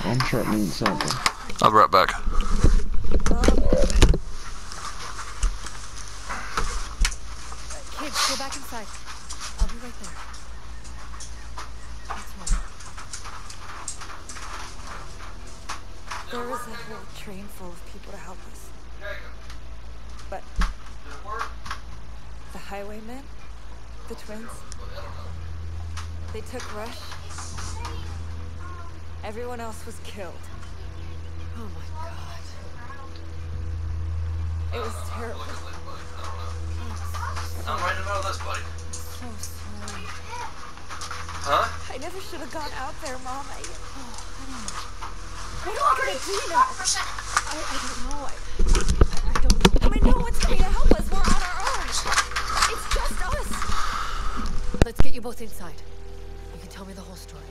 I'm sure it means something. I'll be right back. Kids, go back inside. I'll be right there. That's. There was a whole train full of people to help us. But the highwaymen, the twins, they took Rush. Everyone else was killed. Oh my god. It was terrible. I'm right in the middle of this, buddy. So sorry. Huh? I never should have gone out there, Mom. I, oh, I don't know. What am I gonna do now? I, I don't know. I, I, I don't know. I mean, no one's coming to help us. We're on our own. It's just us. Let's get you both inside. You can tell me the whole story.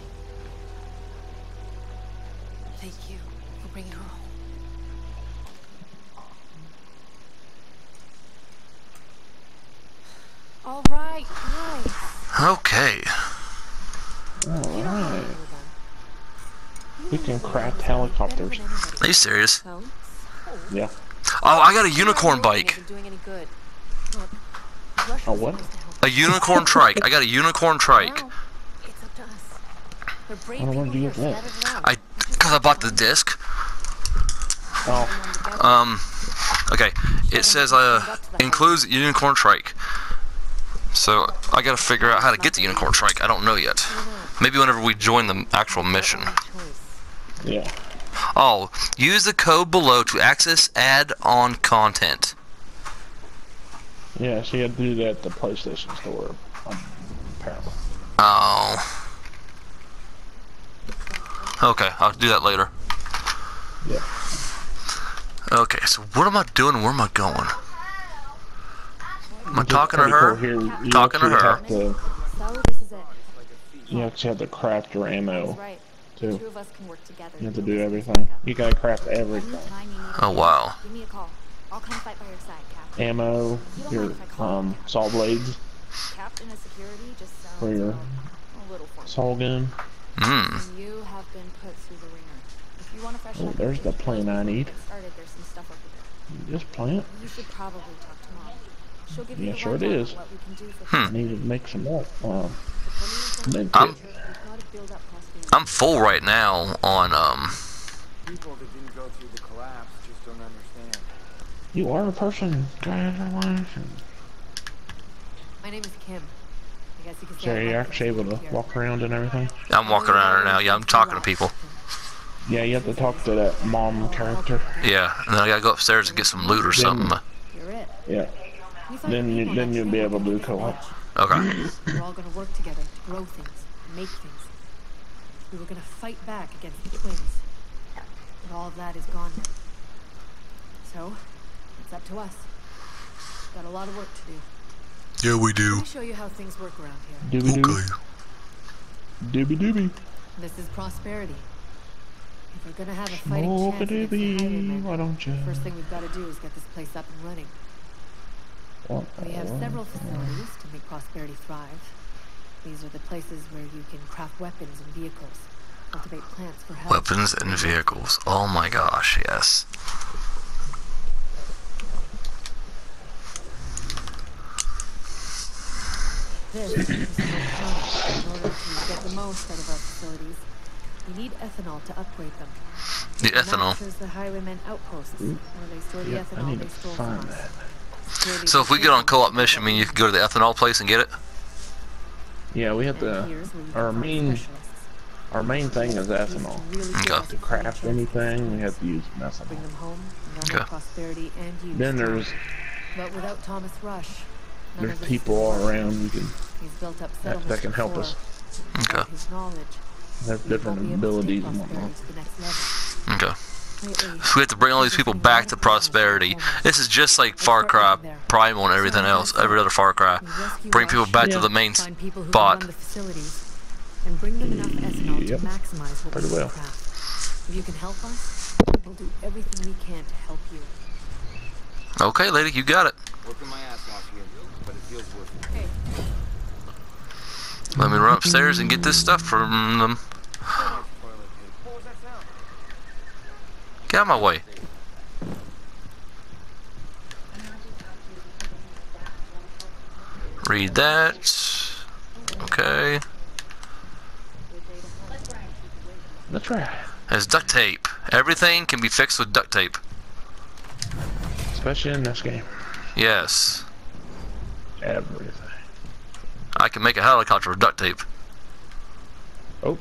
Thank you for bringing her home. All right, guys. Okay. Alright. We can craft helicopters. Are you serious? Yeah. Oh, I got a unicorn bike. A what? A unicorn trike. I got a unicorn trike. It's up to us. They're brave I don't wanna do that. I, cause I bought the disc. Oh, Um, okay. It says uh includes unicorn trike. So I gotta figure out how to get the unicorn trike. I don't know yet. Maybe whenever we join the actual mission. yeah. Oh, use the code below to access add-on content. Yeah, she had to do that at the PlayStation store, apparently. Oh. Okay, I'll do that later. Yeah. Okay, so what am I doing? Where am I going? Am I It's talking to pretty cool her? Here, you Talking to actually her. Have to, So this is it. you actually have to craft your ammo, He's right. too. Two of us can work together. You have to do everything. You gotta craft everything. Anytime you need Oh help, wow. Give me a call. I'll come fight by your side, Cap. Ammo, your um, saw blades Captain of security just sounds for your uh, a little formal. saw gun. Hmm. And you have been put through the ringer. If you want a fresh Oh, there's the plane I need. get started, there's some stuff over there. Just plant. You should probably talk to mom. She'll give Yeah, the sure it rundown on is. What we can do for Hmm. I need to make some more. Um, The Permian med I'm- kit. We've got to build up prosperity. I'm full right now on um. People that didn't go through the collapse just don't understand. You are a person. God, My name is Kim. So I'm you're actually able to walk around and everything? I'm walking around right now. Yeah, I'm talking to people. Yeah, you have to talk to that mom character. Yeah, and then I gotta go upstairs and get some loot or something. You're it. Yeah. Then you then you'll be able to what do you co-op. Okay. We're all gonna work together to grow things, make things. We were gonna fight back against the twins. But all of that is gone now. So, it's up to us. Got a lot of work to do. Yeah, we Let do. me show you how things work around here. Doobie doo. Okay. Doobie doobie. This is prosperity. If we're gonna have a fighting chance Smoke a against the highwaymen, Why don't you? the first thing we've got to do is get this place up and running. We have several facilities to make prosperity thrive. These are the places where you can craft weapons and vehicles, cultivate plants for health. Weapons and vehicles. Oh my gosh, yes. This is the. In order to get the most out of our facilities, we need ethanol to upgrade them. The And ethanol. shows the highwaymen outposts, where they store the Yeah, I ethanol need they stole from us. So if we get on co-op mission, I mean you can go to the ethanol place and get it. Yeah, we have to. Our main our main thing is ethanol. Okay. To craft anything, we have to use ethanol. Bring them home, Okay. prosperity and use. Then there's But without Thomas Rush, none there's people all around. You can built up that, that can help us. Okay. His knowledge, Have we different won't be able to abilities and whatnot. prosperity to the next level. Okay. So we have to bring all these people back to prosperity. This is just like Far Cry Primal and everything else. Every other Far Cry. Bring people back to the main find people who spot. can run the facilities, and bring them enough ethanol Yep. to maximize what Pretty we well. If you can help us, we'll do everything we can to help you. Okay, lady, you got it. Working my ass off here, but it feels worth it. Okay. Let me run upstairs and get this stuff from them. Toilet paper. What was that sound? Get out of my way. Read that. Okay. That's right. There's duct tape. Everything can be fixed with duct tape. Especially in this game. Yes. Everything. I can make a helicopter with duct tape. Oh.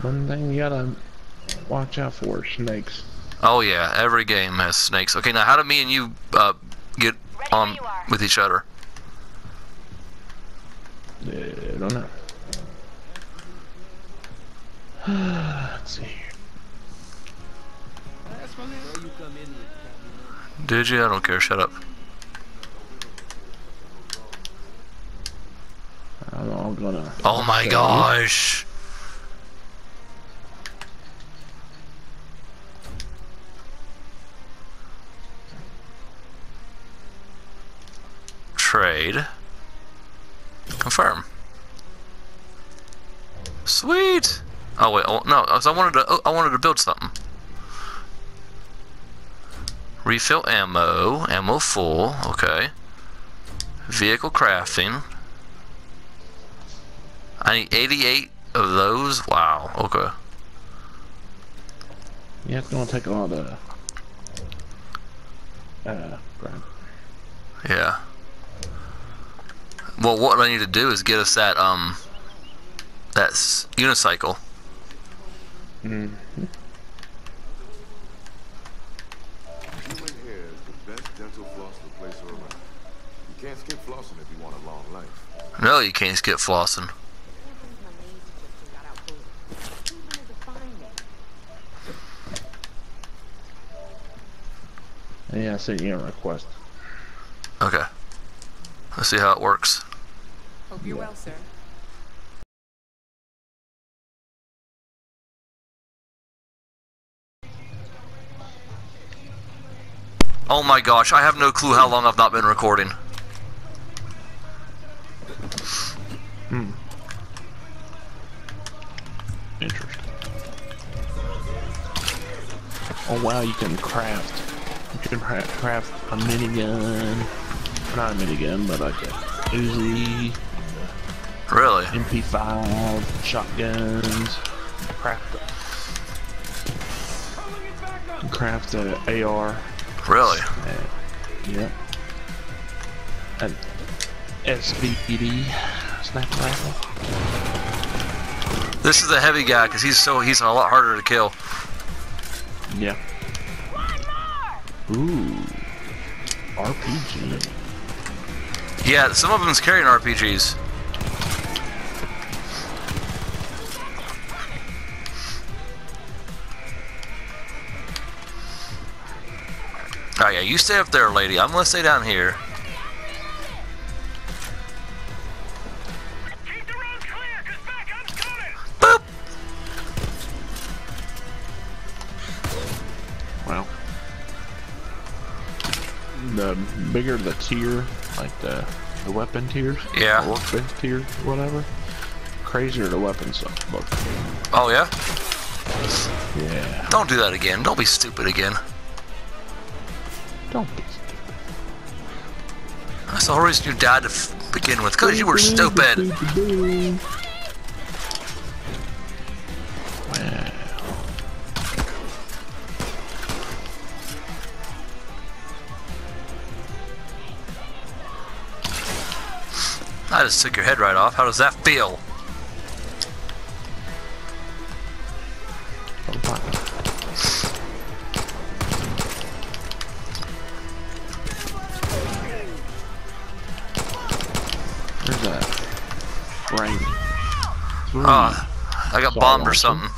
One thing you gotta watch out for snakes. Oh yeah, every game has snakes. Okay, now how do me and you uh, get on with each other? I don't know. Let's see. Did you? I don't care. Shut up. I'm all gonna. Oh my gosh. Trade. Confirm. Sweet. Oh wait, oh, no, I wanted to. oh, I wanted to build something. Refill ammo. Ammo full. Okay. Vehicle crafting. I need 88 of those. Wow. Okay. Yeah, it's gonna take a lot of. Uh, crap. Yeah. Well, what I need to do is get us that um that unicycle. Mm. Human hair is the best dental floss to place around. You can't skip flossing if you want a long life. No, you can't skip flossing. Yeah, I sent you a request. Okay. Let's see how it works. Hope you're well, sir. Oh my gosh, I have no clue how long I've not been recording. Hmm. Interesting. Oh wow, you can craft. You can craft a minigun. Not a minigun, but like a Uzi, Really? MP5, shotguns. Craft. Craft a AR. Really? Uh, yep. An SVD sniper rifle. This is the heavy guy because he's so he's a lot harder to kill. Yeah. Ooh. RPG. Yeah, some of them's carrying RPGs. Oh yeah, you stay up there, lady. I'm gonna stay down here. Boop. Well. The bigger the tier, like the the weapon tiers, Yeah. or workbench tiers, whatever, crazier the weapons look. Oh yeah? Yeah. Don't do that again. Don't be stupid again. Don't be That's the whole reason you died to begin with, because you were stupid. I just took your head right off. How does that feel? Uh, I got Saw bombed or something.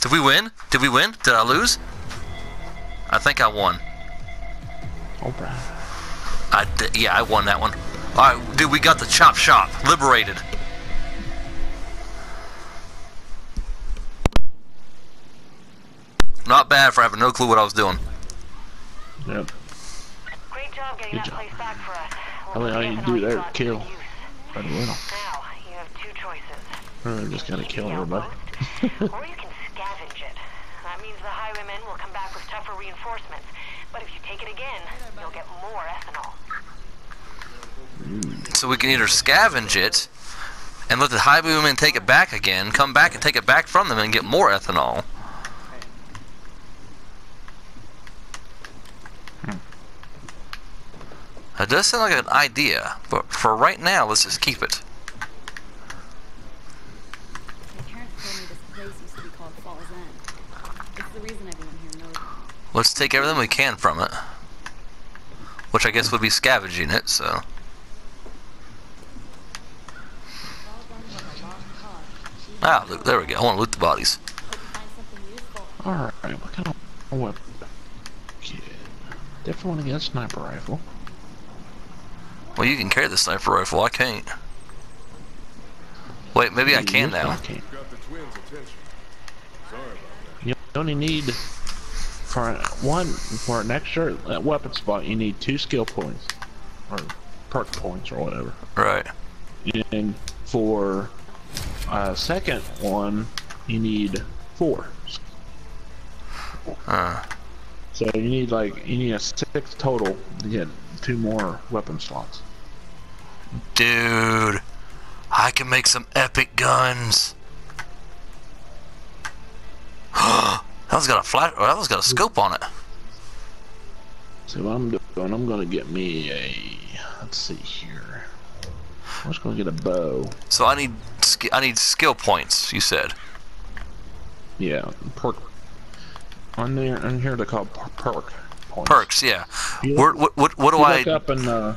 Did we win? Did we win? Did I lose? I think I won. Oh, bro. I di- yeah, I won that one. Alright, dude, we got the chop shop. Liberated. Not bad for having no clue what I was doing. Yep. Great job getting Good that job. place back for us. I mean, all you do there is kill. But well, Now, you have two choices. I just gotta kill everybody. Or you can scavenge it. That means the highwaymen will come back with tougher reinforcements. But if you take it again, you'll get more ethanol. So we can either scavenge it and let the highwaymen take it back again, come back and take it back from them and get more ethanol. Hmm. That does sound like an idea, but for right now, let's just keep it. My parents told me this place used to be called Falls End. It's the reason everyone here knows it. Let's take everything we can from it. Which I guess would be scavenging it, so. All done with a lost cause. She Ah, look, there we go. I want to loot the bodies. hope you find something useful. Alright, what kind of weapon? Kid. Definitely want to get a sniper rifle. Well, you can carry the sniper rifle. I can't. Wait, maybe I can now. I can. Got the twins' attention. Sorry about that. You only need for one for an extra weapon spot. You need two skill points or perk points or whatever. Right. And for a second one, you need four. Uh, So you need like you need a six total to get two more weapon slots. dude, I can make some epic guns. That one's got a flash. Oh, that one's got a scope on it. So what I'm doing, I'm gonna get me a. Let's see here. I'm just gonna get a bow. So I need I need skill points. You said. Yeah, perk. On there, on here they're called per- perk points. Perks, yeah. You- Where, what, what, what do I? look up in the,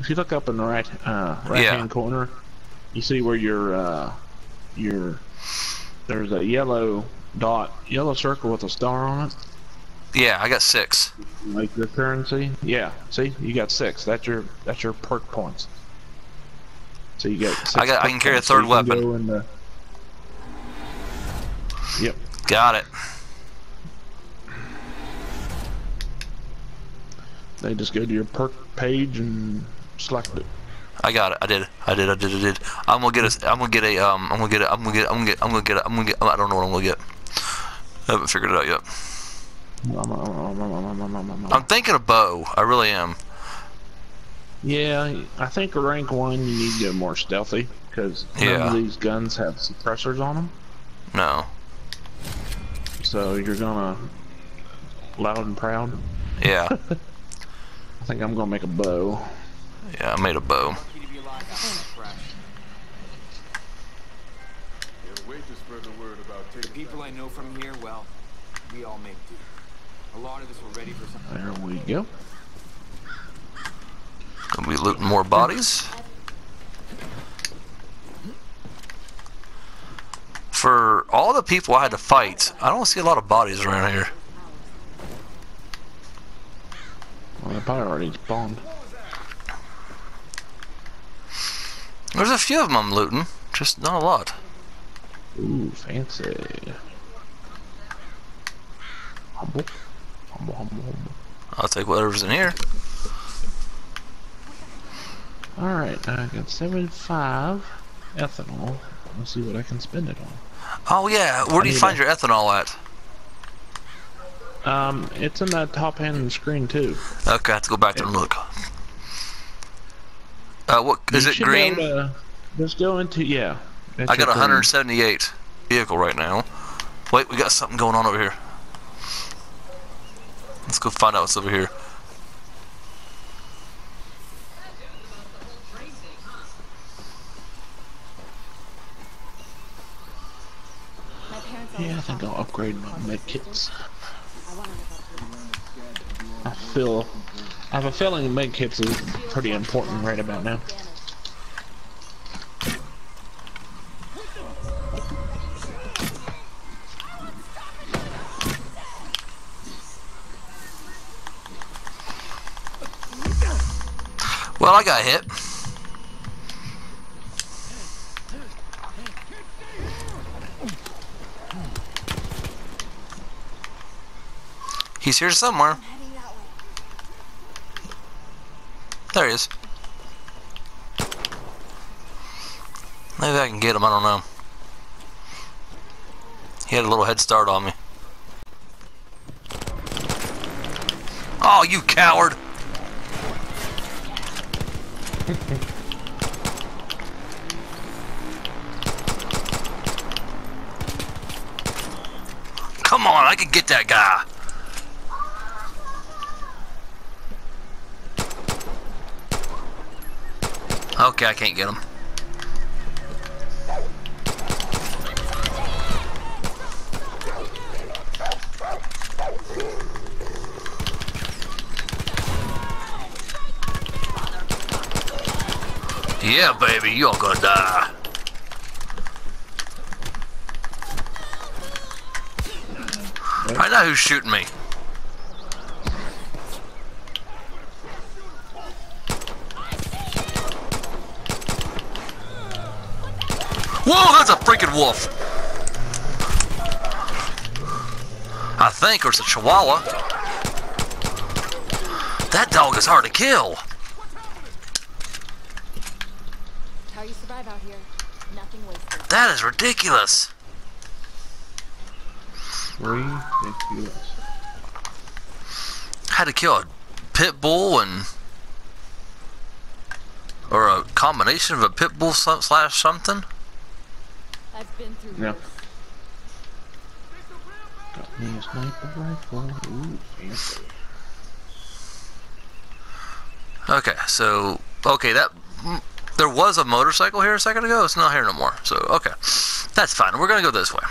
if you look up in the right, uh, right Yeah. hand corner, you see where your, uh, your, there's a yellow dot, yellow circle with a star on it, Yeah, I got six. like your currency. Yeah, see, you got six. That's your, that's your perk points. So you get. Six I got- I can carry a points, so third weapon. go the- Yep. Got it. They just go to your perk page and select it. I got it. I did. I did. I did. I did. I'm gonna get a. I'm gonna get a. Um. I'm gonna get. A, I'm gonna get. I'm gonna get. I'm gonna get. A, I'm gonna get. I don't know what I'm gonna get. I haven't figured it out yet. I'm thinking a bow. I really am. Yeah, I think a rank one you need to go more stealthy because none Yeah. of these guns have suppressors on them. No. So you're gonna loud and proud. Yeah. I think I'm gonna make a bow. Yeah. I made a bow. Word about The people I know from here, well, we all make do. A lot of us were ready for something. There we go. Gonna be looting more bodies. For all the people I had to fight, I don't see a lot of bodies around here. Well, they probably already spawned. There's a few of them I'm looting, just not a lot. Ooh, fancy. Humble. Humble, humble, humble. I'll take whatever's in here. Alright, I got 75 ethanol. Let's see what I can spend it on. Oh yeah, where do you find a- your ethanol at? Um, it's in that top hand of the screen too. Okay, I have to go back there and look. Uh, what is it green? to Just go into, yeah. It's I got your green. 178 vehicle right now. Wait, we got something going on over here. Let's go find out what's over here. Yeah, I think I'll upgrade my cars med kits. I want to live up to it. I feel, I have a feeling med kits is pretty important right about now. Well, I got hit. He's here somewhere. There he is. Maybe I can get him, I don't know. He had a little head start on me. Oh, you coward! Come on, I can get that guy. Okay, I can't get him. Yeah, baby, you're gonna die. I know who's shooting me. Whoa, that's a freaking wolf. I think, or it's a chihuahua. That dog is hard to kill. How you survive out here? Nothing wasted. That is ridiculous. Ridiculous. Had to kill a pit bull and or a combination of a pit bull slash something. I've been through Yeah. Got me a sniper rifle. Ooh, fancy. Okay, so okay that mm, there was a motorcycle here a second ago. It's not here no more. So okay, that's fine. We're gonna go this way.